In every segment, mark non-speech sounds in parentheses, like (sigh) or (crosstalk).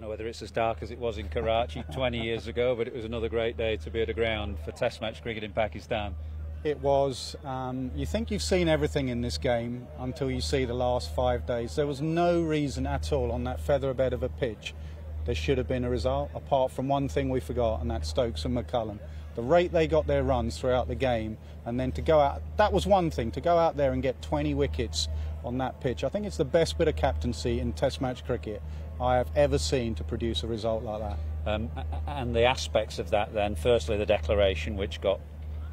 don't know whether it's as dark as it was in Karachi (laughs) 20 years ago, but it was another great day to be at the ground for Test match cricket in Pakistan. It was. Um, you think you've seen everything in this game until you see the last five days. There was no reason at all on that feather bed of a pitch there should have been a result, apart from one thing we forgot, and that's Stokes and McCullum. The rate they got their runs throughout the game, and then to go out, that was one thing, to go out there and get 20 wickets on that pitch. I think it's the best bit of captaincy in Test match cricket I have ever seen to produce a result like that. Um, and the aspects of that, then, firstly, the declaration, which got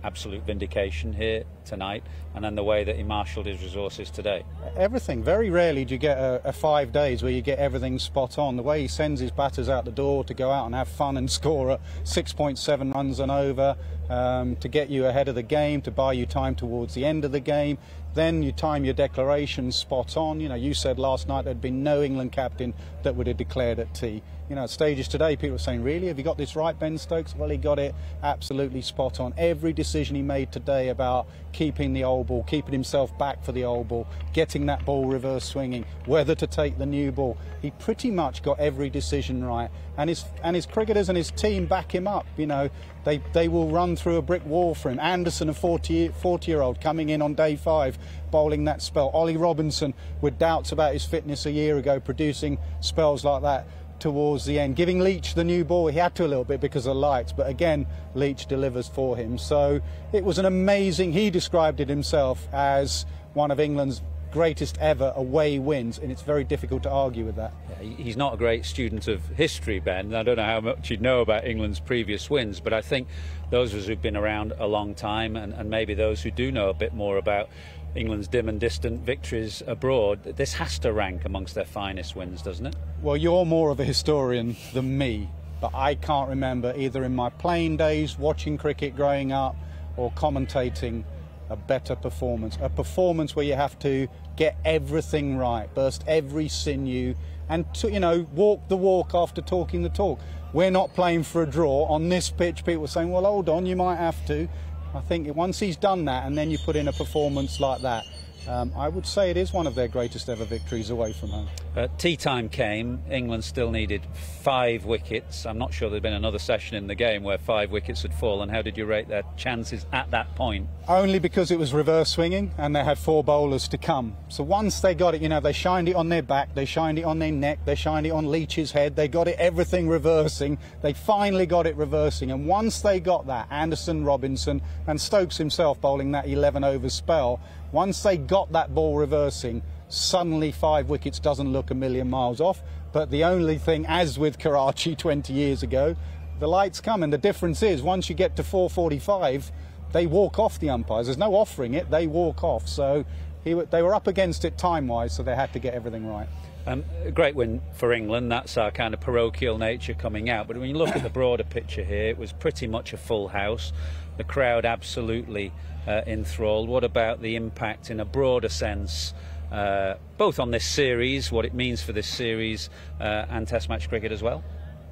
absolute vindication here tonight, and then the way that he marshalled his resources today? Everything. Very rarely do you get a, a, five days where you get everything spot on. The way he sends his batters out the door to go out and have fun and (laughs) score at 6.7 runs and over, um, to get you ahead of the game, to buy you time towards the end of the game. Then you time your declaration spot on. You know, you said last night there'd been no England captain that would have declared at tea. You know, at stages today, people are saying, really, have you got this right, Ben Stokes? Well, he got it absolutely spot on. Every decision he made today about keeping the old ball, keeping himself back for the old ball, getting that ball reverse swinging, whether to take the new ball, he pretty much got every decision right. And his, and his cricketers and his team back him up. You know, they, they will run through a brick wall for him. Anderson, a 40, 40 year old, coming in on day five, bowling that spell. Ollie Robinson, with doubts about his fitness a year ago, producing spells like that towards the end, giving Leach the new ball. He had to a little bit because of lights, but again, Leach delivers for him. So it was an amazing, he described it himself as one of England's greatest ever away wins, and it's very difficult to argue with that. Yeah, he's not a great student of history, Ben. I don't know how much you'd know about England's previous wins, but I think those of us who've been around a long time, and, and maybe those who do know a bit more about England's dim and distant victories abroad, this has to rank amongst their finest wins, doesn't it? Well, you're more of a historian than me, but I can't remember either in my playing days, watching cricket growing up, or commentating a better performance. A performance where you have to get everything right, burst every sinew, and to, you know walk the walk after talking the talk. We're not playing for a draw on this pitch. People are saying, "Well, hold on, you might have to." I think once he's done that, and then you put in a performance like that, um, I would say it is one of their greatest ever victories away from home. Uh, tea time came. England still needed five wickets. I'm not sure there'd been another session in the game where five wickets had fallen. How did you rate their chances at that point? Only because it was reverse swinging and they had four bowlers to come. So once they got it, you know, they shined it on their back, they shined it on their neck, they shined it on Leach's head, they got it everything reversing. They finally got it reversing. And once they got that, Anderson, Robinson, and Stokes himself bowling that 11 over spell, once they got that ball reversing, suddenly five wickets doesn't look a million miles off. But the only thing, as with Karachi (laughs) 20 years ago, the lights come, and the difference is once you get to 445, they walk off the umpires. There's no offering it; they walk off. So he, they were up against it time-wise, so they had to get everything right. Um, a great win for England. That's our kind of parochial nature coming out. But when you look at the broader picture here, it was pretty much a full house. The crowd absolutely uh, enthralled. What about the impact in a broader sense? Uh, both on this series, what it means for this series, uh, and Test match cricket as well?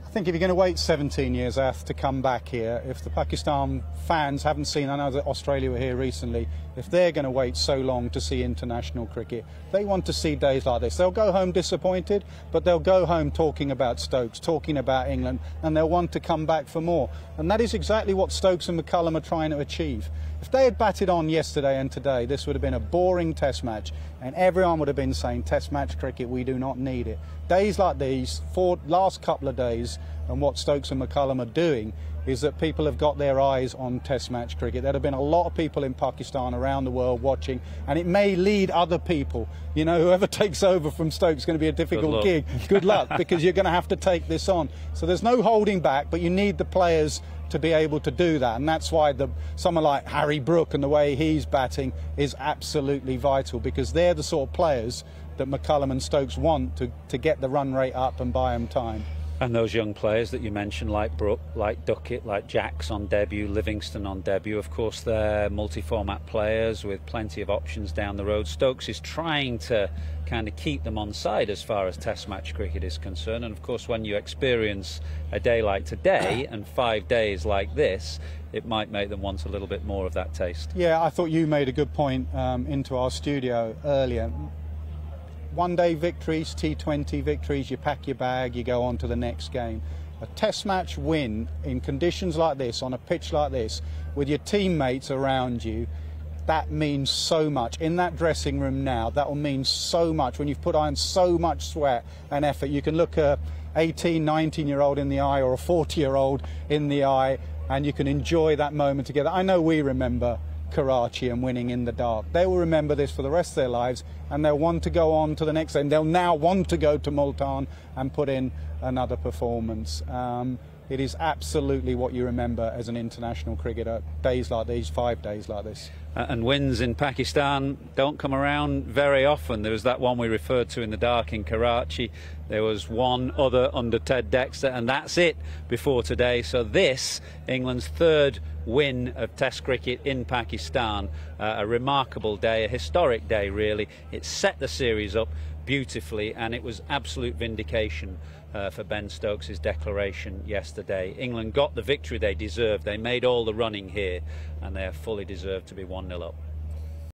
I think if you're going to wait 17 years, Ath, to come back here, if the Pakistan fans haven't seen, I know that Australia were here recently, if they're going to wait so long to see international cricket, they want to see days like this. They'll go home disappointed, but they'll go home talking about Stokes, talking about England, and they'll want to come back for more. And that is exactly what Stokes and McCullum are trying to achieve. If they had batted on yesterday and today, this would have been a boring test match, and everyone would have been saying, Test match cricket, we do not need it. Days like these, for last couple of days, and what Stokes and McCullum are doing is that people have got their eyes on Test match cricket. There have been a lot of people in Pakistan around the world watching, and it may lead other people. You know, whoever (laughs) takes over from Stokes is going to be a difficult Good gig. Good luck, (laughs) because you're going to have to take this on. So there's no holding back, but you need the players to be able to do that. And that's why the, someone like Harry Brook and the way he's batting is absolutely vital because they're the sort of players that McCullum and Stokes want to, to get the run rate up and buy them time. And those young players that you mentioned, like Brook, like Duckett, like Jacks on debut, Livingstone on debut, of course, they're multi format players with plenty of options down the road. Stokes is trying to kind of keep them on side as far as Test match cricket is concerned. And of course, when you experience a day like today (coughs) and five days like this, it might make them want a little bit more of that taste. Yeah, I thought you made a good point um, into our studio earlier one day victories, T20 victories, you pack your bag, you go on to the next game. A test match win in conditions like this, on a pitch like this, with your teammates around you, that means so much. In that dressing room now, that will mean so much. When you've put on so much sweat and effort, you can look a 18, 19 year old in the eye or a 40 year old in the eye and you can enjoy that moment together. I know we remember Karachi and winning in the dark. They will remember this for the rest of their lives and they'll want to go on to the next and they'll now want to go to Multan and put in another performance. Um, it is absolutely what you remember as an international cricketer. Days like these, five days like this. And wins in Pakistan don't come around very often. There was that one we referred to in the dark in Karachi. There was one other under Ted Dexter, and that's it before today. So, this, England's third win of Test cricket in Pakistan, uh, a remarkable day, a historic day, really. It set the series up beautifully, and it was absolute vindication uh, for Ben Stokes' declaration yesterday. England got the victory they deserved. They made all the running here, and they are fully deserved to be 1 0 up.